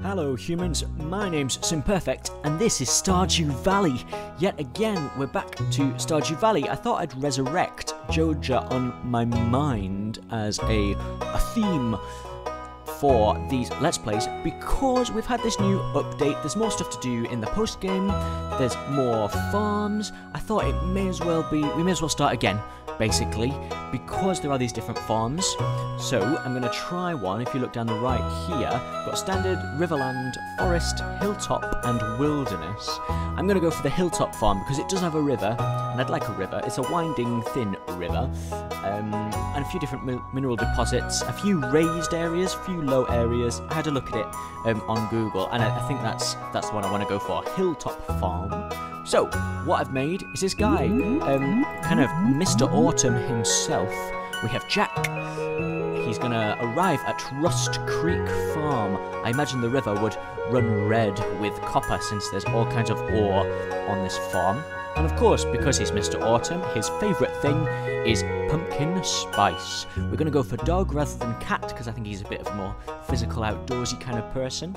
Hello humans, my name's Simperfect and this is Stardew Valley. Yet again, we're back to Stardew Valley. I thought I'd resurrect Joja on my mind as a, a theme for these Let's Plays because we've had this new update. There's more stuff to do in the post game. There's more farms. I thought it may as well be. We may as well start again, basically, because there are these different farms. So I'm going to try one. If you look down the right here, got standard, Riverland, Forest, Hilltop, and Wilderness. I'm going to go for the Hilltop farm because it does have a river, and I'd like a river. It's a winding, thin river, um, and a few different mi- mineral deposits, a few raised areas, a few low areas. I had a look at it um, on Google, and I, I think that's that's the one I want to go for. Hilltop Farm. So what I've made is this guy, um, kind of Mr. Autumn himself. We have Jack. He's gonna arrive at Rust Creek Farm. I imagine the river would run red with copper since there's all kinds of ore on this farm. And of course, because he's Mr. Autumn, his favourite thing is pumpkin spice. We're to go for dog rather than cat because I think he's a bit of a more physical, outdoorsy kind of person.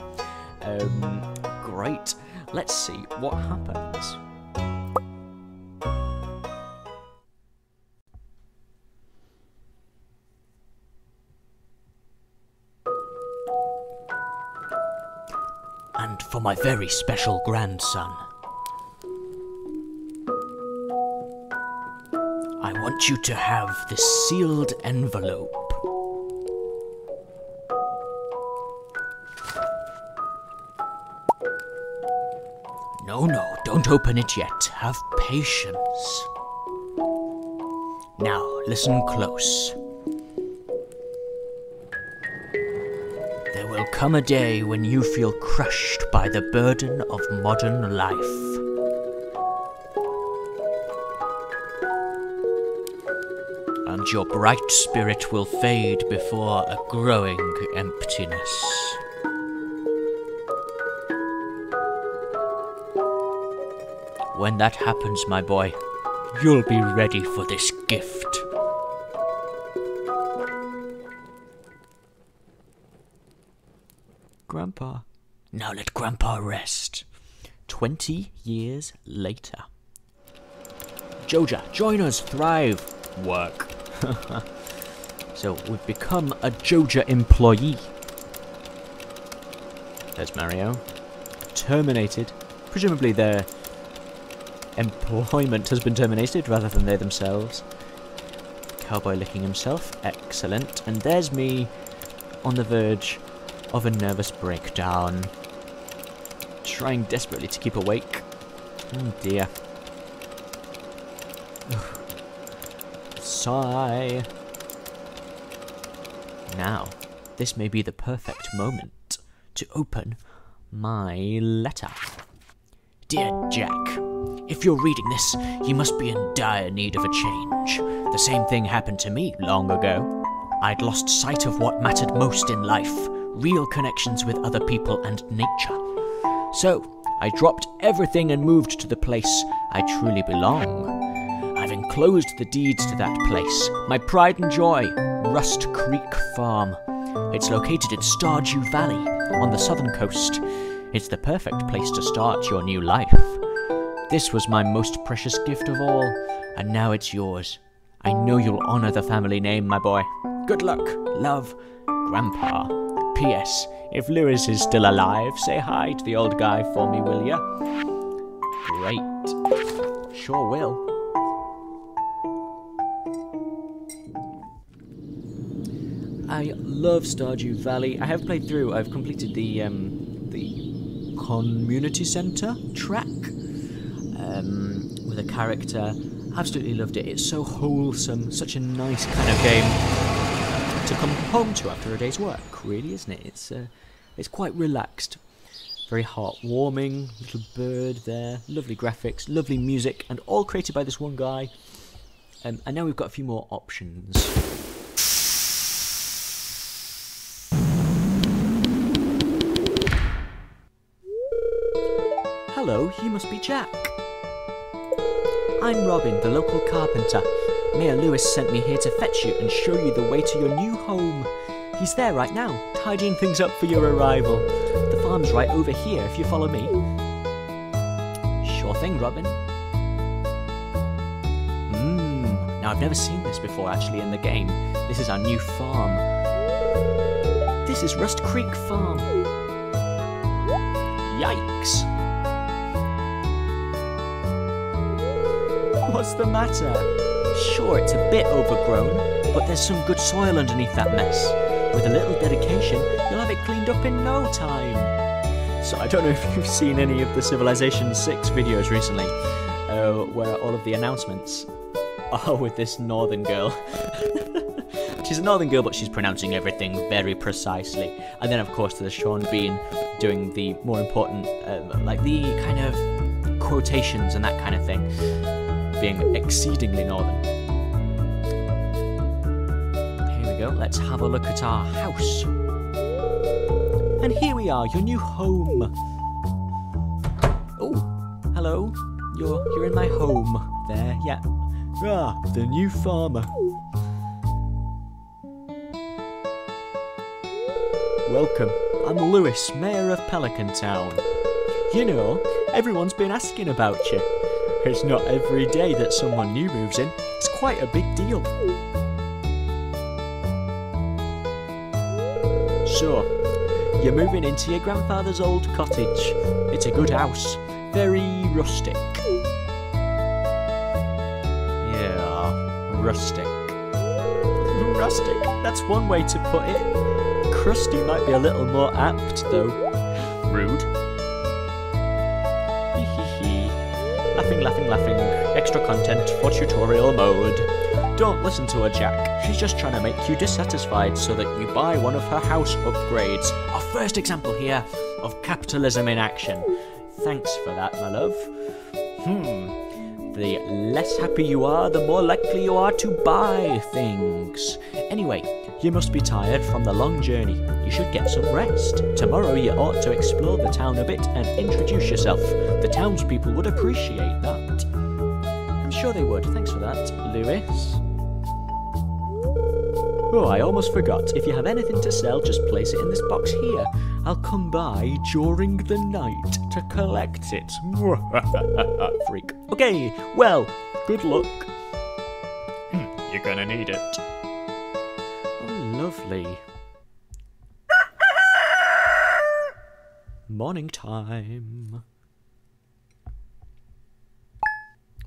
Um, great. Let's see what happens. And for my very special grandson. I want you to have this sealed envelope. No, no, don't open it yet. Have patience. Now, listen close. Will come a day when you feel crushed by the burden of modern life. and your bright spirit will fade before a growing emptiness. When that happens, my boy, you'll be ready for this gift. Grandpa. Now let Grandpa rest. Twenty years later. Joja, join us, thrive, work. so we've become a Joja employee. There's Mario. Terminated. Presumably their employment has been terminated rather than they themselves. Cowboy licking himself. Excellent. And there's me on the verge of a nervous breakdown. Trying desperately to keep awake. Oh dear. Sigh. Now, this may be the perfect moment to open my letter. Dear Jack, if you're reading this, you must be in dire need of a change. The same thing happened to me long ago. I'd lost sight of what mattered most in life real connections with other people and nature. So, I dropped everything and moved to the place I truly belong. I've enclosed the deeds to that place, my pride and joy, Rust Creek Farm. It's located in Stardew Valley, on the southern coast. It's the perfect place to start your new life. This was my most precious gift of all, and now it's yours. I know you'll honor the family name, my boy. Good luck, love, Grandpa. P.S. If Lewis is still alive, say hi to the old guy for me, will ya? Great. Sure will. I love Stardew Valley. I have played through. I've completed the um, the community center track um, with a character. Absolutely loved it. It's so wholesome. Such a nice kind of game to come home to after a day's work. Really, isn't it? It's uh, it's quite relaxed. Very heartwarming. Little bird there. Lovely graphics. Lovely music, and all created by this one guy. Um, and now we've got a few more options. Hello, you must be Jack. I'm Robin, the local carpenter. Mayor Lewis sent me here to fetch you and show you the way to your new home. He's there right now, tidying things up for your arrival. The farm's right over here if you follow me. Sure thing, Robin. Mmm, now I've never seen this before actually in the game. This is our new farm. This is Rust Creek Farm. Yikes. What's the matter? Sure, it's a bit overgrown, but there's some good soil underneath that mess. With a little dedication, you'll have it cleaned up in no time. So I don't know if you've seen any of the Civilization 6 videos recently, uh, where all of the announcements are with this northern girl. she's a northern girl, but she's pronouncing everything very precisely. And then, of course, there's Sean Bean doing the more important, um, like the kind of quotations and that kind of thing being exceedingly northern. Here we go, let's have a look at our house. And here we are, your new home. Oh, hello. You're you're in my home there, yeah. Ah, the new farmer. Welcome. I'm Lewis, Mayor of Pelican Town. You know, everyone's been asking about you. It's not every day that someone new moves in. It's quite a big deal. So, you're moving into your grandfather's old cottage. It's a good house, very rustic. Yeah, rustic. Rustic, that's one way to put it. Crusty might be a little more apt, though. Rude. Laughing. Extra content for tutorial mode. Don't listen to her, Jack. She's just trying to make you dissatisfied so that you buy one of her house upgrades. Our first example here of capitalism in action. Thanks for that, my love. Hmm. The less happy you are, the more likely you are to buy things. Anyway, you must be tired from the long journey. You should get some rest. Tomorrow you ought to explore the town a bit and introduce yourself. The townspeople would appreciate that. Sure they would. Thanks for that, Lewis. Oh, I almost forgot. If you have anything to sell, just place it in this box here. I'll come by during the night to collect it. Freak. Okay, well, good luck. Hmm, you're gonna need it. Oh, lovely. Morning time.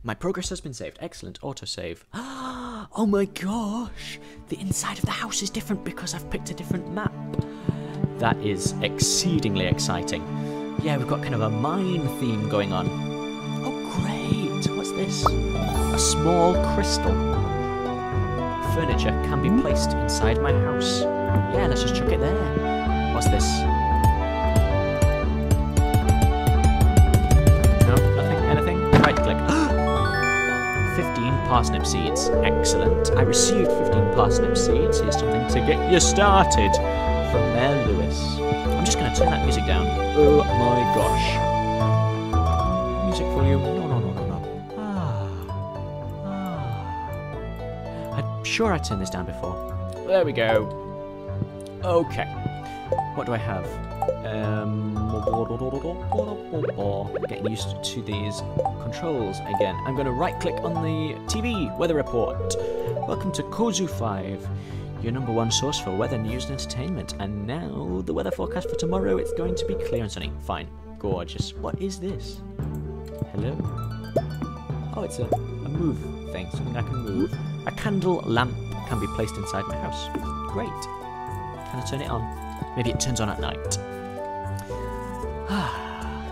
My progress has been saved. Excellent. Autosave. Oh my gosh! The inside of the house is different because I've picked a different map. That is exceedingly exciting. Yeah, we've got kind of a mine theme going on. Oh great! What's this? A small crystal. Furniture can be placed inside my house. Yeah, let's just chuck it there. What's this? Parsnip seeds. Excellent. I received 15 parsnip seeds. Here's something to get you started from Mayor Lewis. I'm just going to turn that music down. Oh my gosh. Music volume. No, no, no, no, no. Ah. Ah. I'm sure I turned this down before. There we go. Okay. What do I have? Um, getting used to these controls again. I'm going to right click on the TV weather report. Welcome to Kozu 5, your number one source for weather, news, and entertainment. And now the weather forecast for tomorrow. It's going to be clear and sunny. Fine, gorgeous. What is this? Hello. Oh, it's a, a move thing. Something I can move. A candle lamp can be placed inside my house. Great. Can I turn it on? Maybe it turns on at night. Ah,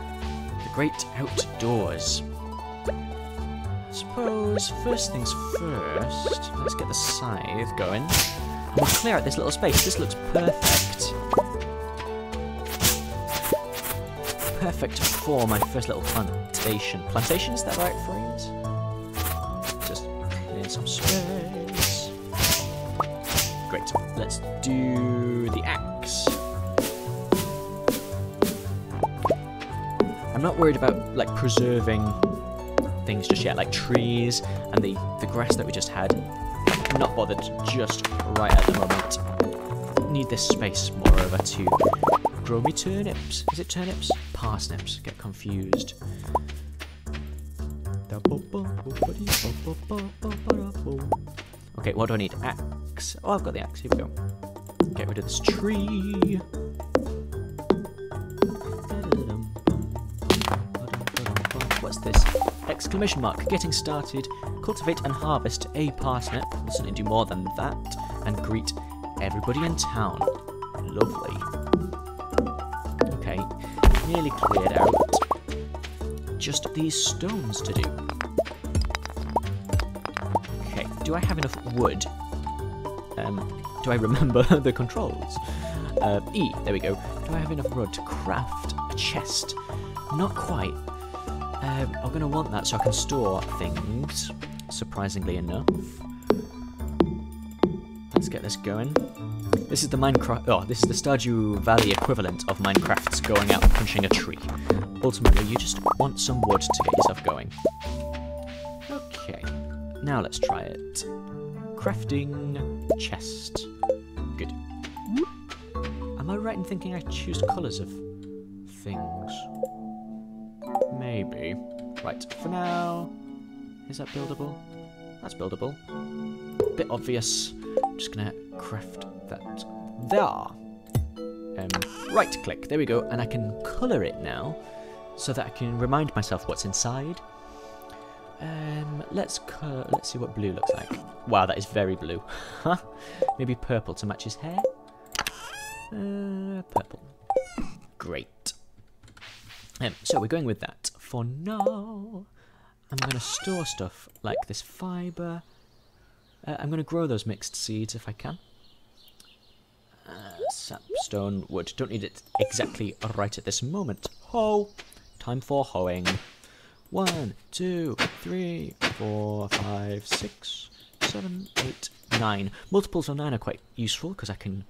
the great outdoors. Suppose first things first, let's get the scythe going. And we'll clear out this little space. This looks perfect. Perfect for my first little plantation. Plantation, is that right phrase? Just clear some space. Great. Let's do the axe. I'm not worried about like preserving things just yet, like trees and the, the grass that we just had. Not bothered just right at the moment. Need this space, moreover, to grow me turnips. Is it turnips? Parsnips. Get confused. Okay, what do I need? Axe. Oh, I've got the axe. Here we go. Get rid of this tree. What's this? Exclamation mark. Getting started. Cultivate and harvest a parsnip. We'll certainly do more than that. And greet everybody in town. Lovely. Okay, nearly cleared out. Just these stones to do. Okay, do I have enough wood? Um, do I remember the controls? Uh, e, there we go. Do I have enough wood to craft a chest? Not quite. Um, I'm going to want that so I can store things, surprisingly enough. Let's get this going. This is the Minecraft. Oh, this is the Stardew Valley equivalent of Minecraft's going out and punching a tree. Ultimately, you just want some wood to get yourself going. Okay, now let's try it. Crafting chest. Good. Am I right in thinking I choose colours of things? Maybe. Right, for now, is that buildable? That's buildable. Bit obvious. Just gonna craft that there. Um, right click, there we go, and I can colour it now so that I can remind myself what's inside. Um, let's let's see what blue looks like. Wow, that is very blue. Maybe purple to match his hair. Uh, purple. Great. Um, so we're going with that for now. I'm going to store stuff like this fibre. Uh, I'm going to grow those mixed seeds if I can. Uh, sapstone wood. Don't need it exactly right at this moment. Hoe! Time for hoeing. One, two, three, four, five, six, seven, eight, nine. Multiples of nine are quite useful because I can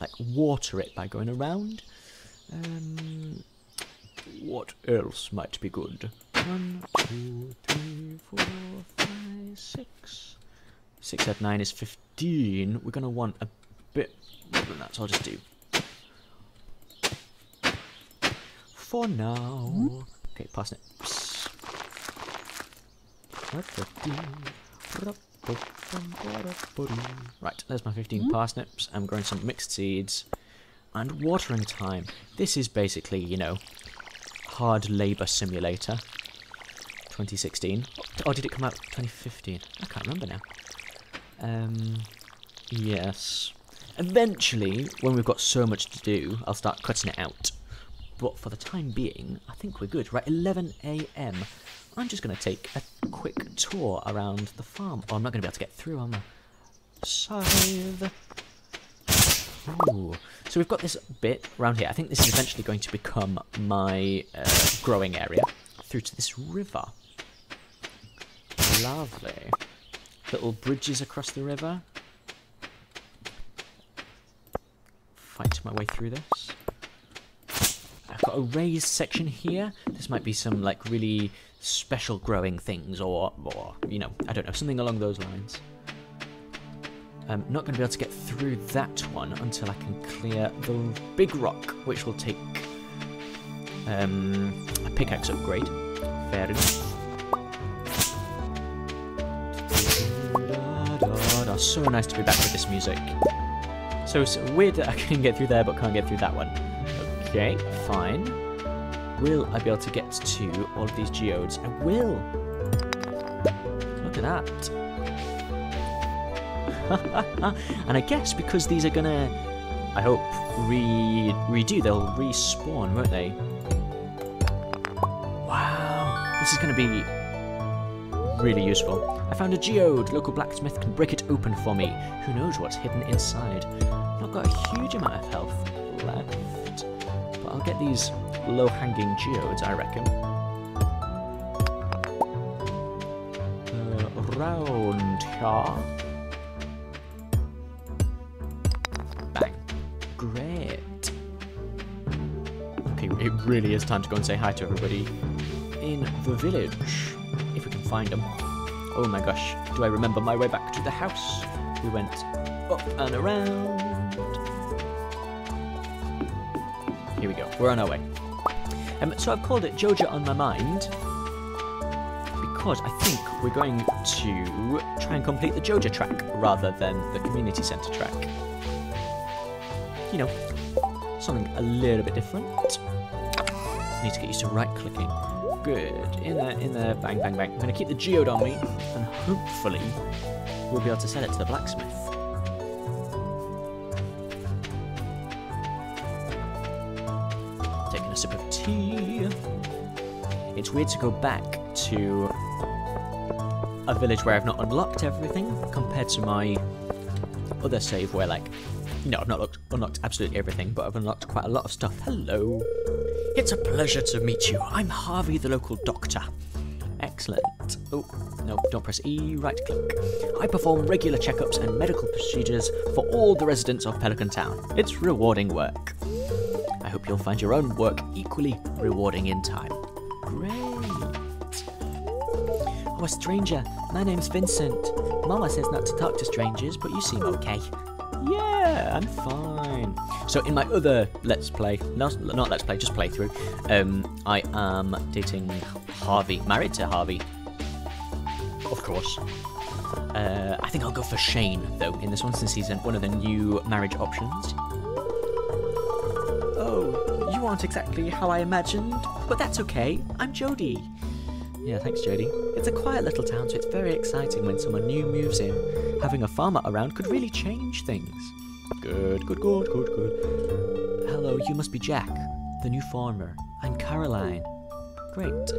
like water it by going around. Um, what else might be good? One, two, three, four, five, six. Six at nine is fifteen. We're gonna want a bit more than that, so I'll just do. For now. Okay, parsnips. Right, there's my 15 parsnips. I'm growing some mixed seeds. And watering time. This is basically, you know, hard labour simulator. 2016. Or did it come out 2015? I can't remember now. Um, yes. Eventually, when we've got so much to do, I'll start cutting it out. But for the time being, I think we're good. Right, 11 a.m. I'm just going to take a quick tour around the farm. Oh, I'm not going to be able to get through on the scythe. Ooh. So we've got this bit around here. I think this is eventually going to become my uh, growing area through to this river. Lovely. Little bridges across the river. Fight my way through this. I've got a raised section here. This might be some like really special growing things or, or you know, I don't know, something along those lines. I'm not going to be able to get through that one until I can clear the big rock, which will take um, a pickaxe upgrade. Fair enough. So nice to be back with this music. So it's weird that I can get through there but can't get through that one. Okay, fine. Will I be able to get to all of these geodes? I will! Look at that. and I guess because these are gonna, I hope, re redo, they'll respawn, won't they? Wow, this is gonna be really useful. I found a geode. Local blacksmith can break it open for me. Who knows what's hidden inside? Not got a huge amount of health left, but I'll get these low-hanging geodes, I reckon. Uh, round here. It really is time to go and say hi to everybody in the village. If we can find them. Oh my gosh, do I remember my way back to the house? We went up and around. Here we go, we're on our way. Um, so I've called it Joja on my mind because I think we're going to try and complete the Joja track rather than the community centre track. You know, something a little bit different. Need to get used to right clicking. Good. In there, in there, bang, bang, bang. I'm going to keep the geode on me, and hopefully we'll be able to sell it to the blacksmith. Taking a sip of tea. It's weird to go back to a village where I've not unlocked everything compared to my other save where like no, I've not looked, unlocked absolutely everything, but I've unlocked quite a lot of stuff. Hello. It's a pleasure to meet you. I'm Harvey, the local doctor. Excellent. Oh, no, don't press E, right click. I perform regular checkups and medical procedures for all the residents of Pelican Town. It's rewarding work. I hope you'll find your own work equally rewarding in time. Great. Oh, a stranger. My name's Vincent. Mama says not to talk to strangers, but you seem okay. I'm fine. So in my other Let's Play, not, not Let's Play, just playthrough, um, I am dating Harvey, married to Harvey. Of course. Uh, I think I'll go for Shane, though, in this one, since he's one of the new marriage options. Oh, you aren't exactly how I imagined, but that's okay. I'm Jody. Yeah, thanks, Jody. It's a quiet little town, so it's very exciting when someone new moves in. Having a farmer around could really change things. Good, good, good, good, good. Hello, you must be Jack, the new farmer. I'm Caroline. Great.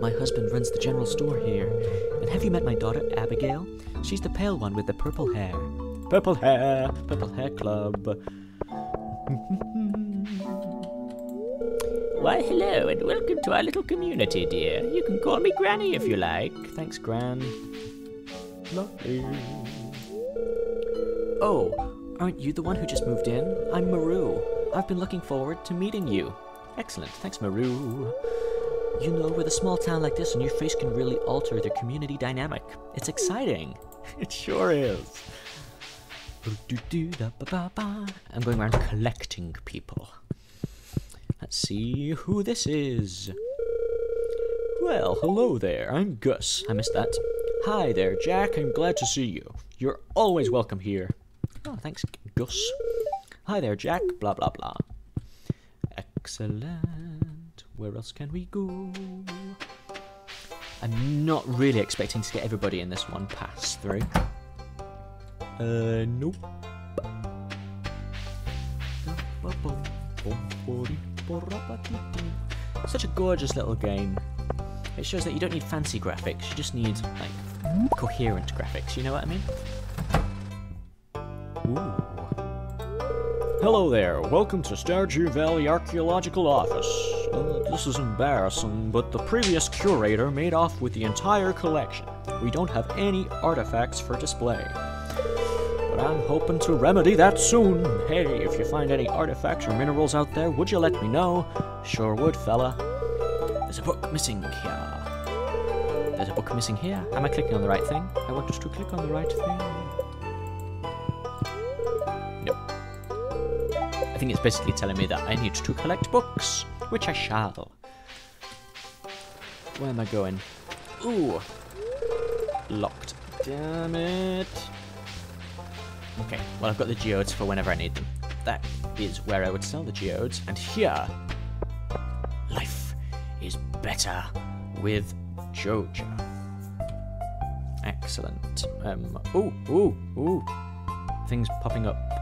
My husband runs the general store here. And have you met my daughter, Abigail? She's the pale one with the purple hair. Purple hair, purple hair club. Why, hello, and welcome to our little community, dear. You can call me Granny if you like. Thanks, Gran. Lovely. Oh, aren't you the one who just moved in? I'm Maru. I've been looking forward to meeting you. Excellent. Thanks, Maru. You know, with a small town like this, a new face can really alter the community dynamic. It's exciting. It sure is. I'm going around collecting people. Let's see who this is. Well, hello there. I'm Gus. I missed that. Hi there, Jack. I'm glad to see you. You're always welcome here. Oh, thanks, Gus. Hi there, Jack. Blah, blah, blah. Excellent. Where else can we go? I'm not really expecting to get everybody in this one pass through. Uh, nope. Such a gorgeous little game. It shows that you don't need fancy graphics, you just need, like, coherent graphics, you know what I mean? Hello there, welcome to Stardew Valley Archaeological Office. Uh, this is embarrassing, but the previous curator made off with the entire collection. We don't have any artifacts for display. But I'm hoping to remedy that soon. Hey, if you find any artifacts or minerals out there, would you let me know? Sure would, fella. There's a book missing here. There's a book missing here. Am I clicking on the right thing? I want to click on the right thing. Think it's basically telling me that I need to collect books, which I shall. Where am I going? Ooh. Locked. Damn it. Okay, well I've got the geodes for whenever I need them. That is where I would sell the geodes, and here, life is better with Joja. Excellent. Um, ooh, ooh, ooh. Things popping up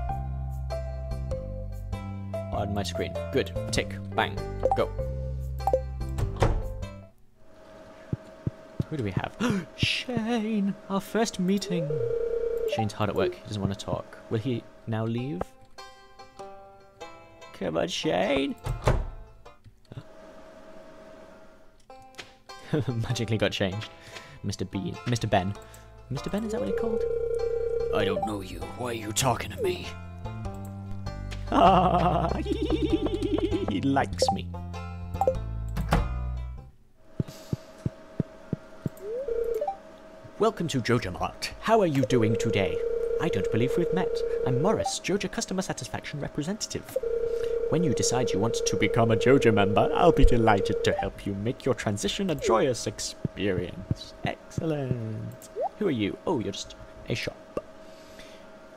on my screen. Good. Tick. Bang. Go. Who do we have? Shane! Our first meeting! Shane's hard at work. He doesn't want to talk. Will he now leave? Come on, Shane! Magically got changed. Mr. B. Mr. Ben. Mr. Ben, is that what he called? I don't know you. Why are you talking to me? He likes me. Welcome to Joja Mart. How are you doing today? I don't believe we've met. I'm Morris, Joja Customer Satisfaction Representative. When you decide you want to become a Joja member, I'll be delighted to help you make your transition a joyous experience. Excellent. Who are you? Oh, you're just a shop.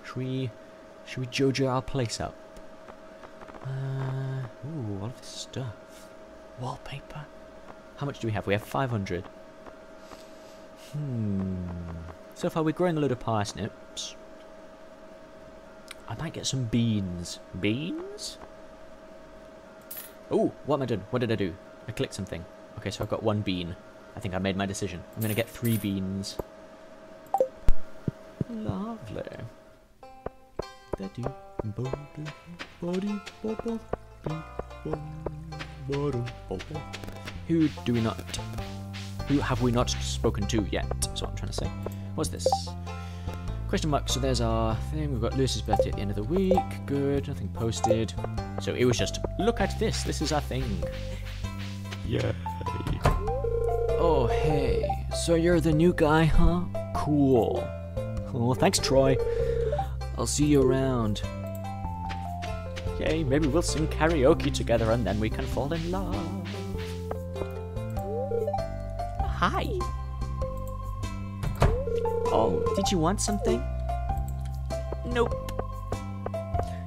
Should we, should we Joja our place up? Uh, ooh, all of this stuff. Wallpaper. How much do we have? We have 500. Hmm. So far, we're growing a load of parsnips. I might get some beans. Beans? Oh, what am I doing? What did I do? I clicked something. Okay, so I've got one bean. I think I made my decision. I'm going to get three beans. Lovely. Who do we not... Who have we not spoken to yet? That's what I'm trying to say. What's this? Question mark. So there's our thing. We've got Lewis's birthday at the end of the week. Good. Nothing posted. So it was just, look at this. This is our thing. Yay. Oh, hey. So you're the new guy, huh? Cool. Oh, thanks, Troy. I'll see you around. Yay, maybe we'll sing karaoke together and then we can fall in love. Hi. Oh, did you want something? Nope.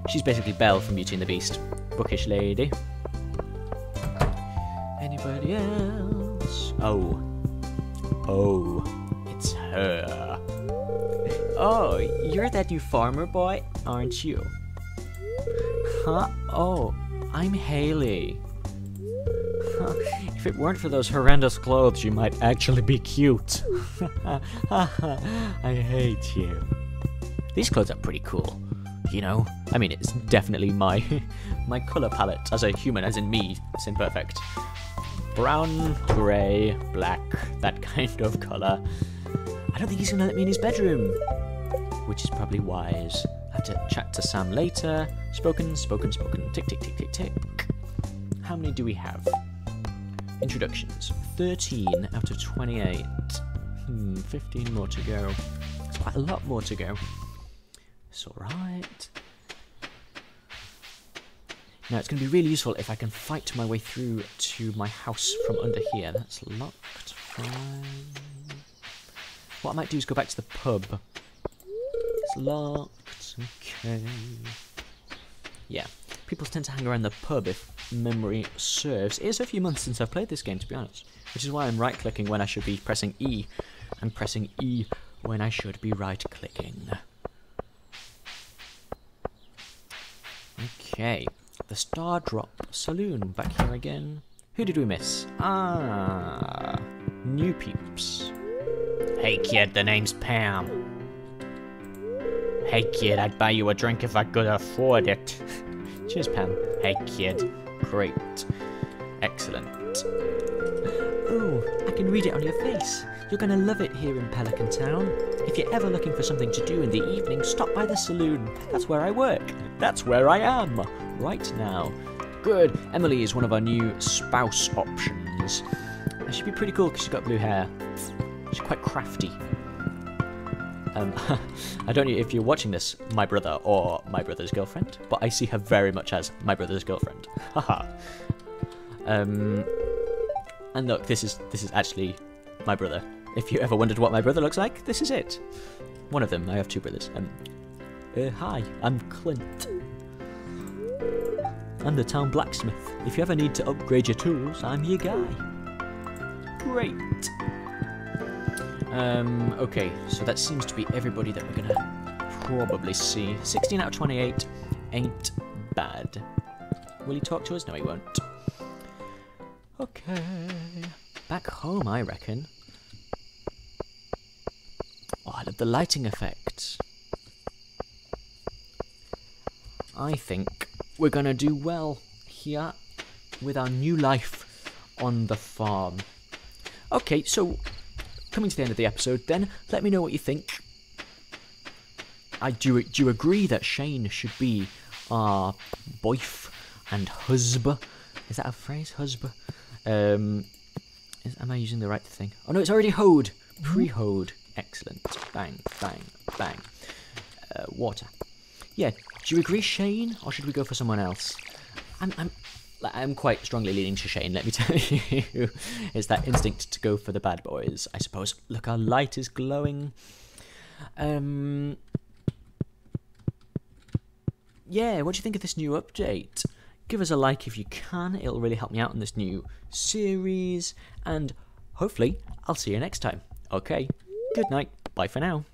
She's basically Belle from Beauty and the Beast. Bookish lady. Anybody else? Oh. Oh. It's her. Oh, you're that new farmer boy, aren't you? Huh? Oh, I'm Haley. If it weren't for those horrendous clothes, you might actually be cute. I hate you. These clothes are pretty cool. You know, I mean, it's definitely my my color palette as a human, as in me, it's imperfect. Brown, grey, black, that kind of color. I don't think he's gonna let me in his bedroom, which is probably wise. To chat to Sam later. Spoken, spoken, spoken. Tick, tick, tick, tick, tick. How many do we have? Introductions. 13 out of 28. Hmm, 15 more to go. It's quite a lot more to go. It's alright. Now it's going to be really useful if I can fight my way through to my house from under here. That's locked. Fine. What I might do is go back to the pub. It's locked. Okay. Yeah. People tend to hang around the pub if memory serves. It is a few months since I've played this game, to be honest. Which is why I'm right-clicking when I should be pressing E, and pressing E when I should be right-clicking. Okay, the Stardrop Saloon back here again. Who did we miss? Ah, new peeps. Hey kid, the name's Pam. Hey kid, I'd buy you a drink if I could afford it. Cheers, Pam. Hey kid. Great. Excellent. Oh, I can read it on your face. You're gonna love it here in Pelican Town. If you're ever looking for something to do in the evening, stop by the saloon. That's where I work. That's where I am. Right now. Good. Emily is one of our new spouse options. Should be pretty cool because she's got blue hair. She's quite crafty. Um, I don't know if you're watching this, my brother or my brother's girlfriend, but I see her very much as my brother's girlfriend. Haha. um, and look, this is this is actually my brother. If you ever wondered what my brother looks like, this is it. One of them. I have two brothers. Um, uh, hi, I'm Clint. I'm the town blacksmith. If you ever need to upgrade your tools, I'm your guy. Great. Um, okay, so that seems to be everybody that we're gonna probably see. 16 out of 28 ain't bad. Will he talk to us? No, he won't. Okay. Back home, I reckon. Oh, I love the lighting effect. I think we're gonna do well here with our new life on the farm. Okay, so coming to the end of the episode, then let me know what you think. I do. Do you agree that Shane should be our boyf and husband? Is that a phrase, husband? Um, is, am I using the right thing? Oh no, it's already hoed, pre-hoed. Excellent. Bang, bang, bang. Uh, water. Yeah, do you agree, Shane, or should we go for someone else? I'm, I'm, I'm quite strongly leaning to Shane. Let me tell you, it's that instinct to go for the bad boys, I suppose. Look, our light is glowing. Um, yeah, what do you think of this new update? Give us a like if you can. It'll really help me out in this new series, and hopefully, I'll see you next time. Okay, good night. Bye for now.